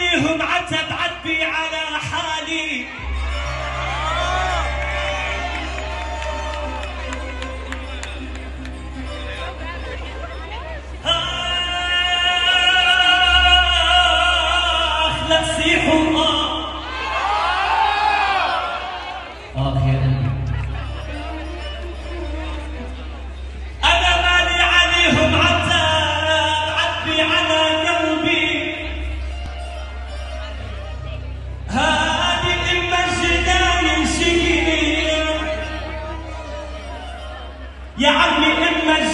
عليهم عتب عتبي على حالي. آخ لا تسيحوا آه آه يا قلبي. يا عمي إما